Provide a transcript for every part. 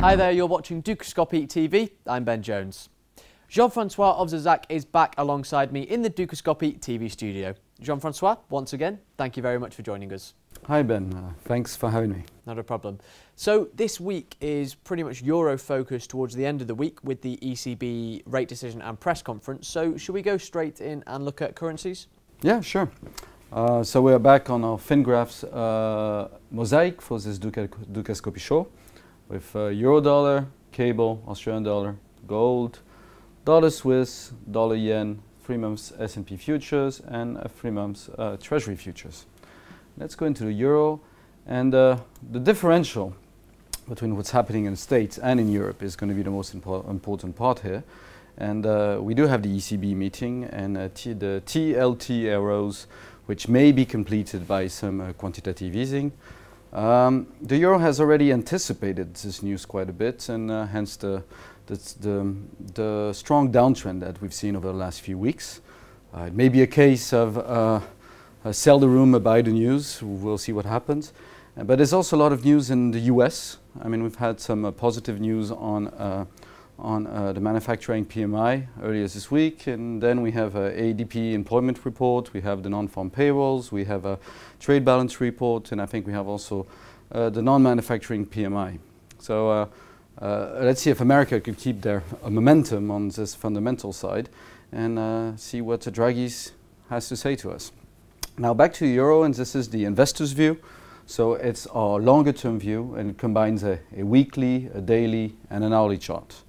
Hi there, you're watching Dukascopy TV. I'm Ben Jones. Jean-Francois Owczarczak is back alongside me in the Dukascopy TV studio. Jean-Francois, once again, thank you very much for joining us. Hi Ben, uh, thanks for having me. Not a problem. So this week is pretty much Euro focused towards the end of the week with the ECB rate decision and press conference. So should we go straight in and look at currencies? Yeah, sure. Uh, so we're back on our FinGraphs uh, mosaic for this Dukascopy show with uh, euro dollar, cable, Australian dollar, gold, dollar Swiss, dollar yen, three months S&P futures and three months uh, Treasury futures. Let's go into the euro and uh, the differential between what's happening in the States and in Europe is going to be the most impo important part here. And uh, we do have the ECB meeting and uh, the TLTROs which may be completed by some uh, quantitative easing. Um, the euro has already anticipated this news quite a bit, and uh, hence the, the, the, strong downtrend that we've seen over the last few weeks. Uh, it may be a case of uh, sell the rumor, buy the news. We'll see what happens. Uh, but there's also a lot of news in the US. I mean, we've had some uh, positive news on on uh, the manufacturing PMI earlier this week, and then we have a ADP employment report, we have the non-farm payrolls, we have a trade balance report, and I think we have also uh, the non-manufacturing PMI. So uh, uh, let's see if America could keep their uh, momentum on this fundamental side and uh, see what the Draghi has to say to us. Now back to the euro, and this is the investor's view. So it's our longer term view and it combines a, a weekly, a daily, and an hourly chart.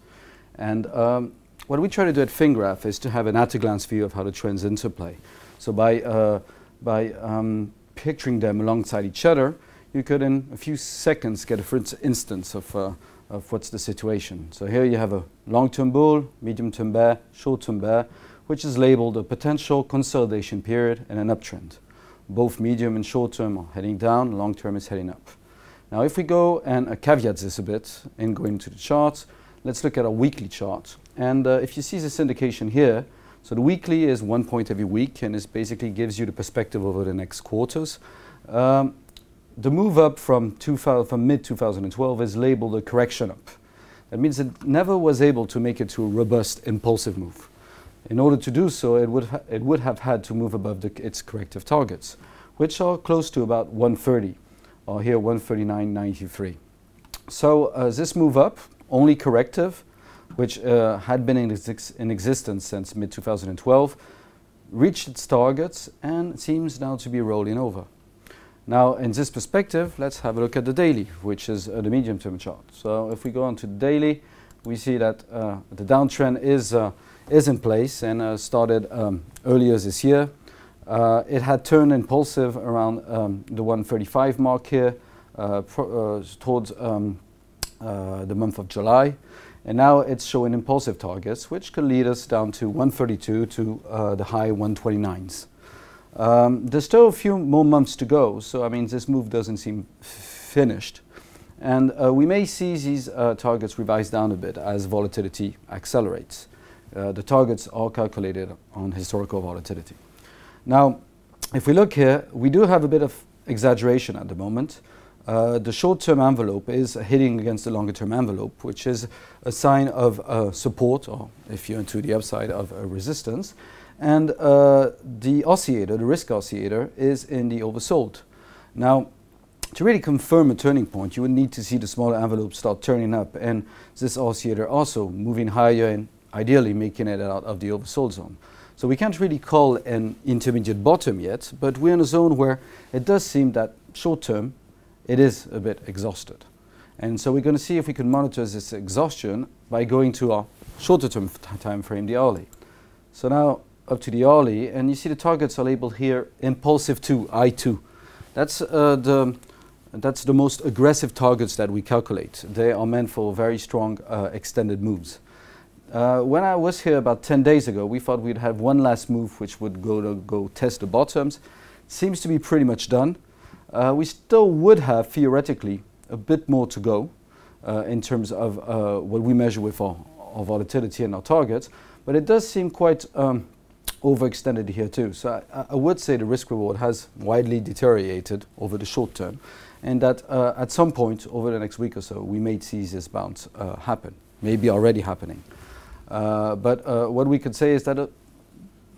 And um, what we try to do at FinGraph is to have an at-a-glance view of how the trends interplay. So by, uh, by um, picturing them alongside each other, you could in a few seconds get a first instance of, uh, of what's the situation. So here you have a long-term bull, medium-term bear, short-term bear, which is labeled a potential consolidation period and an uptrend. Both medium and short-term are heading down, long-term is heading up. Now if we go and uh, caveat this a bit and go into the charts, Let's look at a weekly chart. And uh, if you see this indication here, so the weekly is one point every week and it basically gives you the perspective over the next quarters. Um, the move up from, from mid-2012 is labeled a correction up. That means it never was able to make it to a robust, impulsive move. In order to do so, it would, it would have had to move above its corrective targets, which are close to about 130, or here 139.93. So uh, this move up only corrective, which uh, had been in, ex in existence since mid-2012, reached its targets and seems now to be rolling over. Now, in this perspective, let's have a look at the daily, which is uh, the medium-term chart. So if we go on to the daily, we see that uh, the downtrend is, uh, is in place and uh, started um, earlier this year. Uh, it had turned impulsive around um, the 135 mark here towards um, uh, the month of July. And now it's showing impulsive targets, which can lead us down to 132 to uh, the high 129s. Um, there's still a few more months to go, so I mean, this move doesn't seem finished. And uh, we may see these uh, targets revised down a bit as volatility accelerates. Uh, the targets are calculated on historical volatility. Now, if we look here, we do have a bit of exaggeration at the moment. Uh, the short-term envelope is hitting against the longer-term envelope, which is a sign of uh, support, or if you're into the upside of resistance. And uh, the oscillator, the risk oscillator, is in the oversold. Now, to really confirm a turning point, you would need to see the smaller envelope start turning up, and this oscillator also moving higher and ideally making it out of the oversold zone. So we can't really call an intermediate bottom yet, but we're in a zone where it does seem that short term it is a bit exhausted. And so we're going to see if we can monitor this exhaustion by going to our shorter term time frame, the hourly. So now up to the hourly, and you see the targets are labeled here impulsive 2, I2. That's, uh, the, that's the most aggressive targets that we calculate. They are meant for very strong uh, extended moves. Uh, when I was here about 10 days ago, we thought we'd have one last move which would go to go test the bottoms. Seems to be pretty much done. Uh, we still would have theoretically a bit more to go uh, in terms of uh, what we measure with our, our, volatility and our targets, but it does seem quite um, overextended here too. So I, I would say the risk reward has widely deteriorated over the short term, and that uh, at some point over the next week or so, we may see this bounce uh, happen, maybe already happening. Uh, but what we could say is that a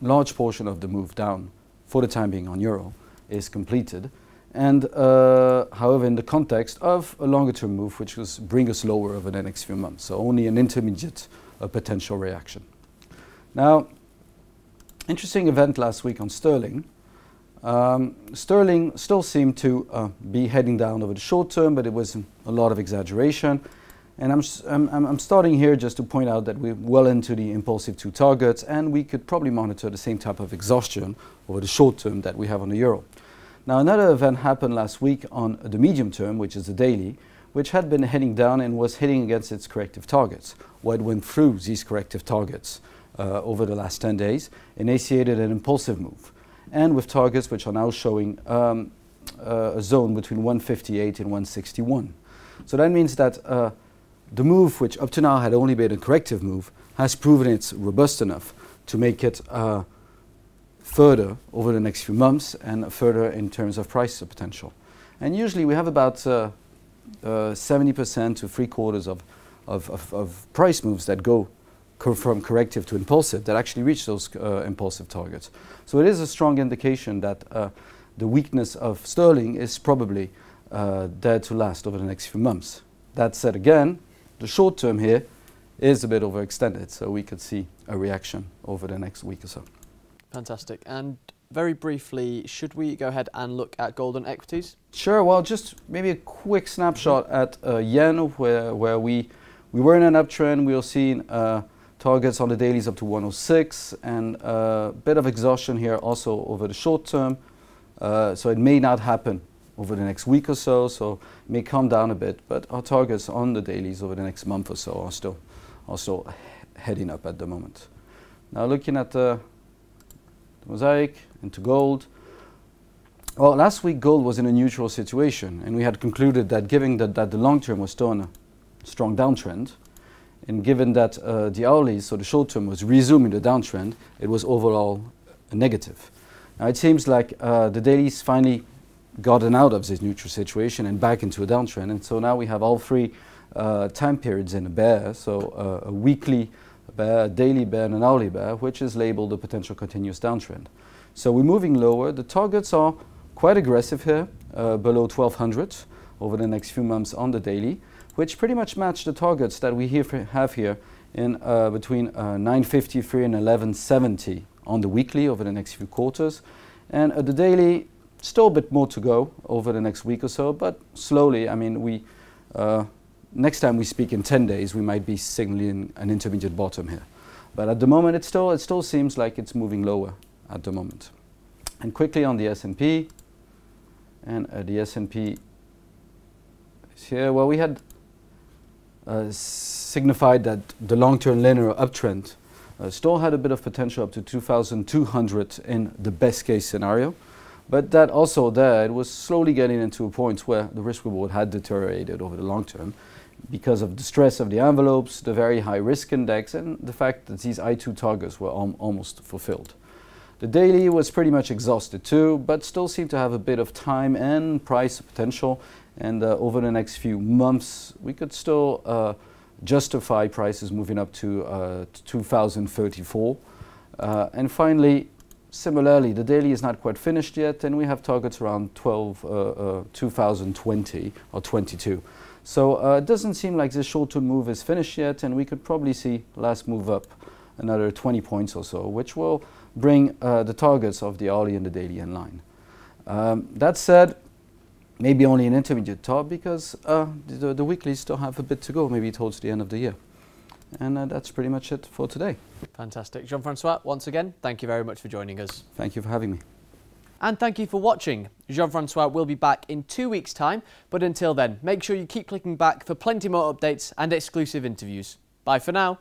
large portion of the move down for the time being on euro is completed. And uh, however, in the context of a longer term move, which will bring us lower over the next few months, so only an intermediate uh, potential reaction. Now, interesting event last week on sterling. Um, sterling still seemed to uh, be heading down over the short term, but it was a lot of exaggeration. And I'm, I'm, I'm, starting here just to point out that we're well into the impulsive two targets, and we could probably monitor the same type of exhaustion over the short term that we have on the euro. Now, another event happened last week on the medium term, which is the daily, which had been heading down and was hitting against its corrective targets. It went through these corrective targets uh, over the last 10 days, initiated an impulsive move, and with targets which are now showing um, uh, a zone between 158 and 161. So that means that uh, the move, which up to now had only been a corrective move, has proven it's robust enough to make it uh, further over the next few months and further in terms of price potential. And usually we have about 70% uh, uh, to three quarters of, of, of, of, price moves that go co from corrective to impulsive that actually reach those uh, impulsive targets. So it is a strong indication that uh, the weakness of sterling is probably uh, there to last over the next few months. That said, again, the short term here is a bit overextended, so we could see a reaction over the next week or so. Fantastic. And very briefly, should we go ahead and look at gold and equities? Sure. Well, just maybe a quick snapshot at uh, yen, where, where we, we were in an uptrend. We are seeing uh, targets on the dailies up to 106 and a uh, bit of exhaustion here also over the short term. Uh, so it may not happen over the next week or so, so it may come down a bit. But our targets on the dailies over the next month or so are still, are still heading up at the moment. Now looking at the the mosaic into gold. Well, last week gold was in a neutral situation, and we had concluded that given that, that the long term was still on a strong downtrend, and given that uh, the hourly, so the short term, was resuming the downtrend, it was overall negative. Now it seems like uh, the dailies finally gotten out of this neutral situation and back into a downtrend, and so now we have all three uh, time periods in a bear, so uh, a weekly bear, a daily bear, and an hourly bear, which is labeled a potential continuous downtrend. So we're moving lower. The targets are quite aggressive here, uh, below 1200 over the next few months on the daily, which pretty much match the targets that we have here in uh, between uh, 953 and 1170 on the weekly over the next few quarters. And uh, the daily, still a bit more to go over the next week or so, but slowly, I mean, we uh, next time we speak in 10 days, we might be signaling an intermediate bottom here. But at the moment, it still, it still seems like it's moving lower at the moment. And quickly on the S&P, and uh, the S&P here. Well, we had uh, signified that the long-term linear uptrend uh, still had a bit of potential up to 2,200 in the best case scenario. But that also there, it was slowly getting into a point where the risk reward had deteriorated over the long term because of the stress of the envelopes, the very high risk index, and the fact that these I2 targets were al almost fulfilled. The daily was pretty much exhausted too, but still seemed to have a bit of time and price potential. And uh, over the next few months, we could still uh, justify prices moving up to, uh, 2034. Uh, and finally, similarly, the daily is not quite finished yet, and we have targets around 12, uh, uh, 2020 or 22. So uh, it doesn't seem like this short-term move is finished yet, and we could probably see last move up another 20 points or so, which will bring uh, the targets of the hourly and the daily in line. Um, that said, maybe only an intermediate top because uh, the, the weeklies still have a bit to go, maybe towards the end of the year. And uh, that's pretty much it for today. Fantastic. Jean-Francois, once again, thank you very much for joining us. Thank you for having me. And thank you for watching. Jean-Francois will be back in two weeks' time, but until then, make sure you keep clicking back for plenty more updates and exclusive interviews. Bye for now.